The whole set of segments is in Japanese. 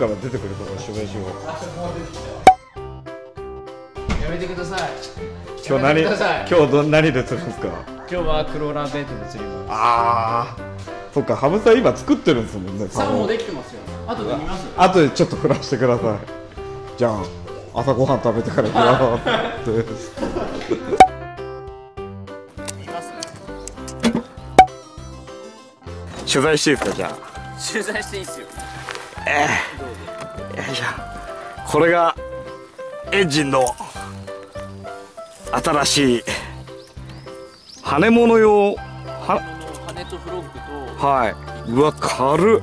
から出てくると思う取材しようやめてください。今日何今日ど何で釣るんですか？今日はクローラーベイトで釣ります。ああそっか羽生さん今作ってるんですもんね。さあもうできてますよ。あとで見ます。あとでちょっと振らしてください。じゃあ朝ごはん食べてから行き ます見ます取材していいですかじゃあ？取材していいっすよよいしょ。これがエンジンの新しい羽物用は羽とフロッグとはい。うわ軽っ。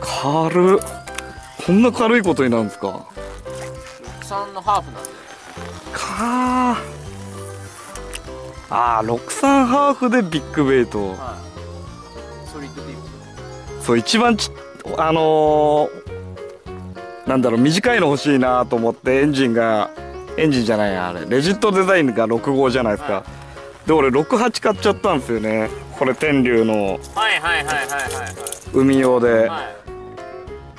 軽っ。こんな軽いことになるんですか？3のハーフなんで。かああー63ハーフでビッグベイト。はい。ソリッドディープそう一番ちあのーなんだろう短いの欲しいなと思ってエンジンがエンジンじゃないやあれレジットデザインが6号じゃないですか、はで俺68買っちゃったんですよね。これ天竜の。はいはいはいはいはい海用で、はい。はい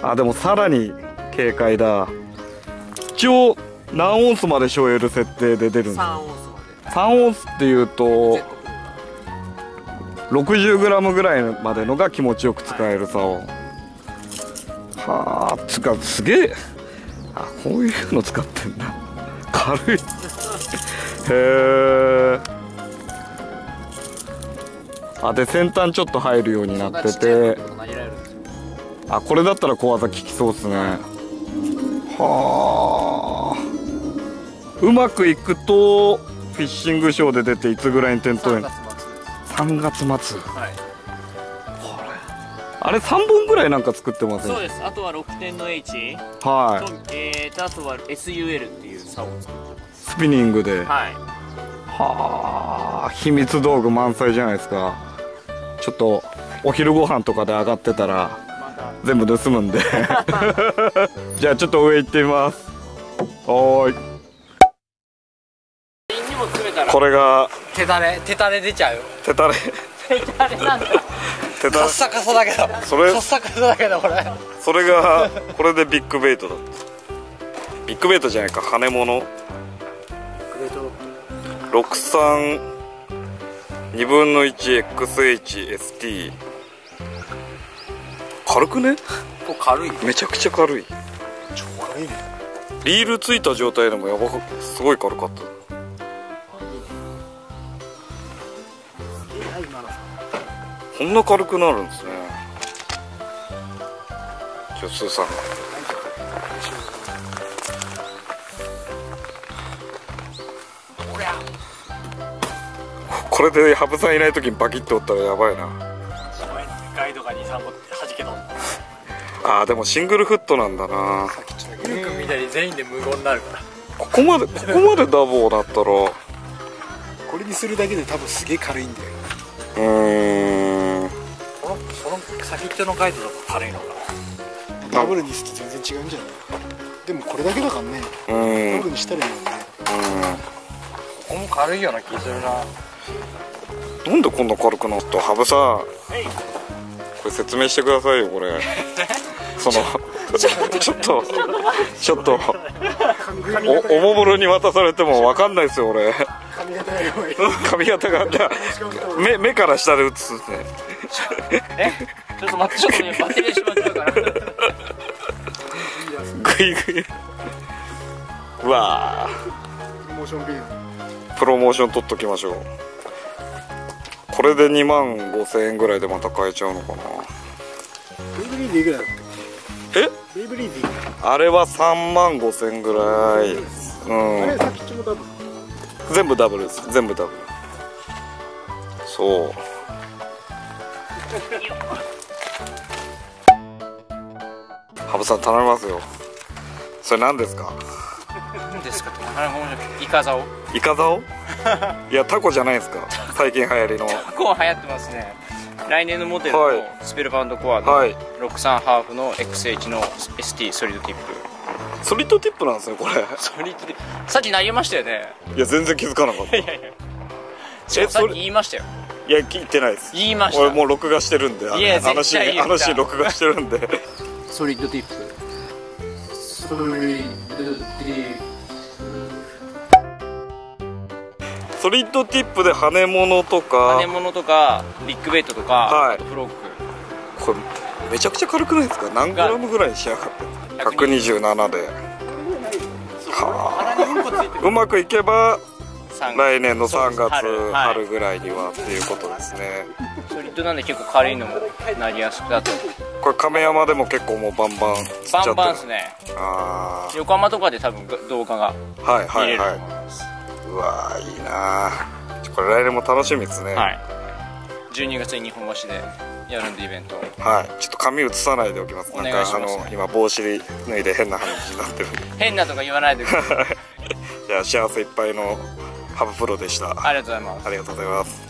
あでもさらに軽快だ。一応何オンスまで省エル設定で出るんです3オンスまで。3オンスっていうと Z プ 60g ぐらいまでのが気持ちよく使える竿はあつかすげえ。あこういうの使ってんだ。軽い。へえあで先端ちょっと入るようになってて。あこれだったら小技効きそうっすね。はあうまくいくとフィッシングショーで出ていつぐらいに店頭3に。月末3月末。はいあれ3本ぐらいなんか作ってません？そうです。あとは6点の H はい。と、えーとあとは SUL っていう竿を作ってスピニングで。ますはい。はあ秘密道具満載じゃないですか。ちょっとお昼ご飯とかで上がってたら全部盗むんで。じゃあちょっと上行ってみます。はーい。これが手だれ手だれ出ちゃう。よ手たれ。手だれなんだカッサカサだけど。それ。カッサカサだけどこれ。それがこれでビッグベイトだビッグベイトじゃないか。羽物。63 2分の 1XHST 軽くね？これ軽いめちゃくちゃ軽い。超軽いね。リールついた状態でもやばかすごい軽かったこんな軽くなるんですね。じゃあスーさんが。これで羽生さんいない時にバキッと折ったらやばいな。ガイドが23本弾けと。あーでもシングルフットなんだな。ゆうくんみたいに全員で無言になるから。ここまでここまでダボだったら。うこれにするだけで多分すげえ軽いんだよ。ーん。このその先っちょのガイドとか軽いのかダブルにすると全然違うんじゃない？でもこれだけだからね。うーんダブルにしたらいいもん。ねここも軽いような気するな。なんでこんな軽くなった？羽生さ。んこれ説明してくださいよこれ。そのちょっとちょっとおおもむろに渡されても分かんないですよ俺。髪型が目目から下で打つねえちょっと待ってちょっとねバッテリーしまっちゃうから。グイグイ。うわモーションビプロモーション取っときましょう。これで2万5千円ぐらいでまた買えちゃうのかな。ベイブリーらだっえ？けベイブリーディあれは3万5千円ぐらい。うん。あれ先っちょもダブル。全部ダブルです。全部ダブル。そう羽生さん頼みますよ。それ何ですか？何ですか？ってなかなか面白い。イカザオ。イカザオ？いやタコじゃないですか。最近流行りの。タコは流行ってますね。来年のモデルのはい。スペルバウンドコアのはい。63ハーフの XH の ST ソリッドティップ。ソリッドティップなんですねこれ。ソリッドティップ。さっき投げましたよね。いや全然気づかなかった。いいやいや。えそれさっき言いましたよや聞いてないです。言いました。俺もう録画してるんであのいや絶対あのシーン言った。あのシーン録画してるんで。ソリッドティップ。ソリッドティッソリッドティップで羽物とプか羽物とかビッグベイトとか、はい。あとフロッグ。これめちゃくちゃ軽くないですか？何グラムぐらいにしやがって127で。はあ。うまくいけば3来年の3月春春,、はい。ぐらいにはっていうことですね。ソリッドなんで結構軽いのもなりやすくあとこれ亀山でも結構もうバンバンバンバン。ですねあ横浜とかで多分動画があはい見れるとはいはい思います。うわーいいなー。これ来年も楽しみですね。はい、12月に日本橋でやるんでイベント。はい。ちょっと髪映さないでおきます。おなんかあ願いします。の今帽子脱いで変な話になってる。変なとか言わないでください。じゃあ幸せいっぱいのハブプロでした。ありがとうございます。ありがとうございます